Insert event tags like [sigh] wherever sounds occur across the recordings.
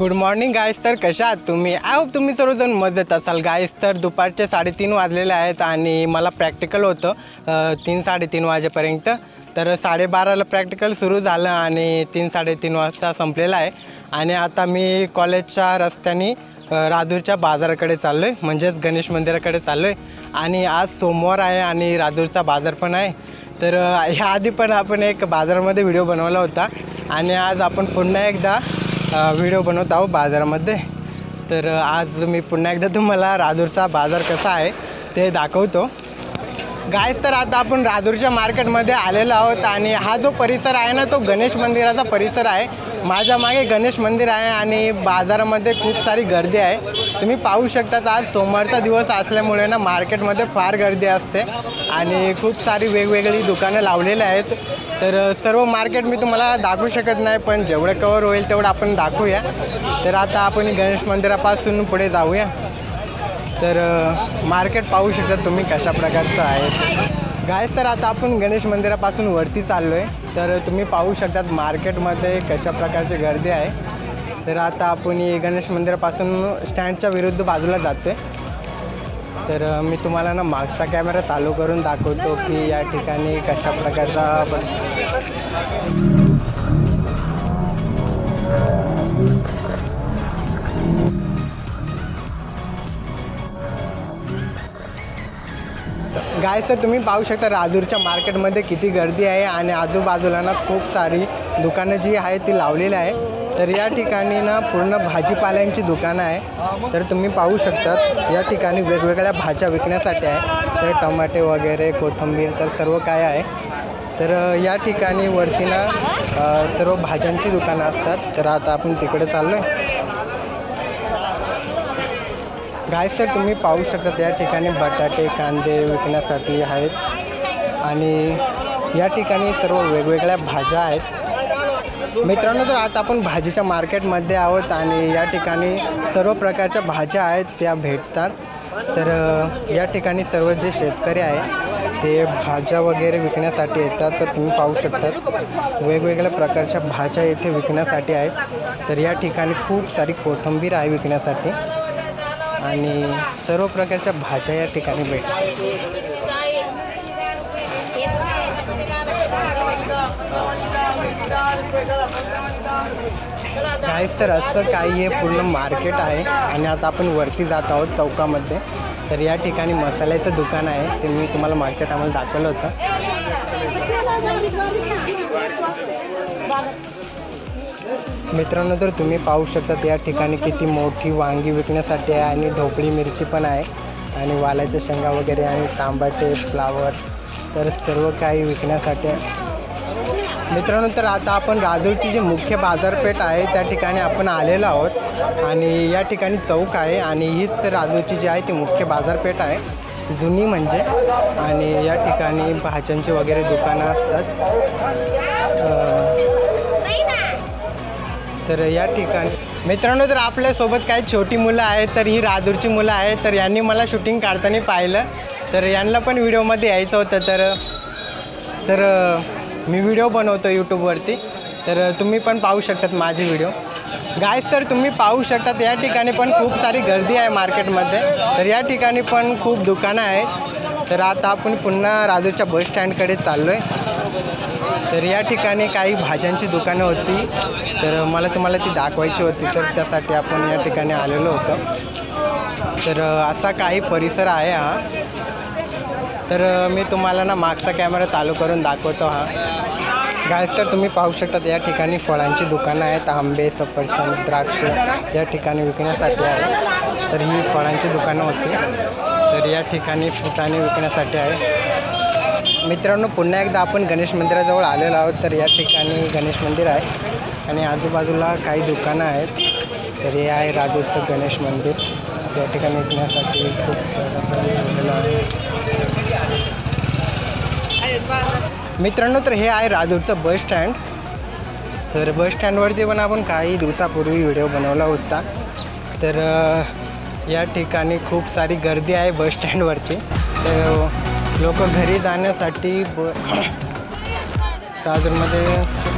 Good morning guys तर कशा आहात तुम्ही? आय होप तुम्ही सर्वजण मजेत असाल. गायस तर दुपारचे साडेतीन वाजलेले आहेत आणि मला प्रॅक्टिकल होतं. तीन साडेतीन वाजेपर्यंत. तर साडेबाराला प्रॅक्टिकल सुरू झालं आणि तीन साडेतीन वाजता संपलेलं आहे. आणि आता मी कॉलेजच्या रस्त्याने राजूरच्या बाजाराकडे चाललो आहे म्हणजेच गणेश मंदिराकडे चाललो आहे आणि आज सोमवार आहे आणि राजूरचा बाजार पण आहे. तर ह्याआधी ह्या आधी पण आपण एक बाजारामध्ये व्हिडिओ बनवला होता. आणि आज आपण पुन्हा एकदा व्हिडिओ बनवत आहो बाजारामध्ये. तर आज मी पुन्हा एकदा तुम्हाला राजूरचा बाजार कसा आहे ते दाखवतो. गायच तर आता आपण राजूरच्या मार्केटमध्ये आलेलो आहोत आणि हा जो परिसर आहे ना तो गणेश मंदिराचा परिसर आहे. माझ्या मागे गणेश मंदिर आहे आणि बाजारामध्ये खूप सारी गर्दी आहे. तुम्ही पाहू शकतात आज सोमवारचा दिवस असल्यामुळे ना मार्केटमध्ये फार गर्दी असते आणि खूप सारी वेगवेगळी दुकानं लावलेली आहेत. तर सर्व मार्केट मी तुम्हाला दाखवू शकत नाही पण जेवढं कवर होईल तेवढं आपण दाखवूया. तर आता आपण गणेश मंदिरापासून पुढे जाऊया. तर मार्केट पाहू शकता तुम्ही कशा प्रकारचं आहे काय तर आता आपण गणेश मंदिरापासून वरती चाललो आहे तर तुम्ही पाहू शकतात मार्केटमध्ये कशा प्रकारची गर्दी आहे. तर आता आपण गणेश मंदिरापासून स्टँडच्या विरुद्ध बाजूला जातो आहे तर मी तुम्हाला ना मागचा कॅमेरा चालू करून दाखवतो की या ठिकाणी कशा प्रकारचा गाय तर तुम्ही पाहू शकता राजूरच्या मार्केटमध्ये किती गर्दी आहे आणि आजूबाजूला ना खूप सारी दुकानं जी आहे ती लावलेली आहे तर या ठिकाणी ना पूर्ण भाजीपाल्यांची दुकानं आहे. तर तुम्ही पाहू शकतात या ठिकाणी वेगवेगळ्या भाज्या विकण्यासाठी आहे. तर टमाटे वगैरे कोथिंबीर तर सर्व काय आहे. तर या ठिकाणी वरती ना सर्व भाज्यांची दुकानं असतात. तर आता आपण तिकडे चाललो आहे गायस तर तुम्ही पाहू शकता या ठिकाणी बटाटे कांदे विकण्यासाठी आहेत. आणि या ठिकाणी सर्व वेगवेगळ्या भाज्या आहेत. मित्रांनो तर आता आपण भाजीच्या मार्केटमध्ये आहोत आणि या ठिकाणी सर्व प्रकारच्या भाज्या आहेत त्या भेटतात. तर या ठिकाणी सर्व जे शेतकरी आहे ते भाज्या वगैरे विकण्यासाठी येतात. तर तुम्ही पाहू शकतात वेगवेगळ्या प्रकारच्या भाज्या येथे विकण्यासाठी आहेत. तर या ठिकाणी खूप सारी कोथिंबीर आहे विकण्यासाठी. आणि सर्व प्रकारच्या भाज्या या ठिकाणी भेटतात. काय तर असं काही हे पूर्ण मार्केट आहे आणि आता आपण वरती जात आहोत चौकामध्ये. तर या ठिकाणी मसाल्याचं दुकान आहे. ते मी तुम्हाला मागच्या टायमाला दाखवलं होतं. मित्रांनो तर तुम्ही पाहू शकता या ठिकाणी किती मोठी वांगी विकण्यासाठी आहे आणि ढोकळी मिरची पण आहे आणि वालाच्या शेंगा वगैरे आणि तांबाटे फ्लावर. तर सर्व काही विकण्यासाठी मित्रांनो तर आता आपण राजूरची जी मुख्य बाजारपेठ आहे त्या ठिकाणी आपण आलेलो आहोत. आणि या ठिकाणी चौक आहे आणि हीच राजूरची जी आहे ती मुख्य बाजारपेठ आहे. जुनी म्हणजे. आणि या ठिकाणी भाज्यांची वगैरे दुकानं असतात. तर या ठिकाणी मित्रांनो जर आपल्यासोबत काही छोटी मुलं आहेत तर ही राजूरची मुलं आहेत तर यांनी मला शूटिंग काढताना पाहिलं. तर यांना पण व्हिडिओमध्ये यायचं होतं तर तर मी व्हिडिओ बनवतो यूट्यूबवरती तर तुम्ही पण पाहू शकतात माझे व्हिडिओ गायस तर तुम्ही पाहू शकतात या ठिकाणी पण खूप सारी गर्दी आहे मार्केटमध्ये. तर या ठिकाणी पण खूप दुकानं आहेत. तर आता आपण पुन्हा राजूच्या बस स्टँडकडे चाललो आहे तर या ठिकाणी काही भाज्यांची दुकानं होती. तर मला तुम्हाला ती दाखवायची होती तर त्यासाठी आपण या ठिकाणी आलेलो होतो. तर असा काही परिसर आहे हा. तर मी तुम्हाला ना मागचा कॅमेरा चालू करून दाखवतो हा. गायस तर तुम्ही पाहू शकतात या ठिकाणी फळांची दुकानं आहेत. आंबे सफरचंद द्राक्ष या ठिकाणी विकण्यासाठी आहे तर ही फळांची दुकानं होती. तर या ठिकाणी फुटाणे विकण्यासाठी आहे. मित्रांनो पुन्हा एकदा आपण गणेश मंदिराजवळ आलेलो आहोत. तर या ठिकाणी गणेश मंदिर आहे आणि आजूबाजूला काही दुकानं आहेत. तर हे आहे राजूरचं गणेश मंदिर. या ठिकाणी विकण्यासाठी खूप सारं आहे. मित्रांनो तर हे आहे राजूरचं बस स्टँड तर बस स्टँडवरती पण आपण काही दिवसापूर्वी व्हिडिओ बनवला होता. तर या ठिकाणी खूप सारी गर्दी आहे बस स्टँडवरती तर लोक घरी जाण्यासाठी ब [coughs] राजूरमध्ये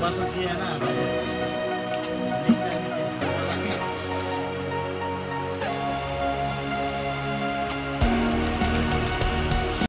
basa tiyana ba